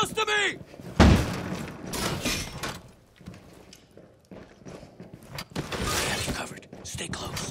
close to me! I have you covered. Stay close.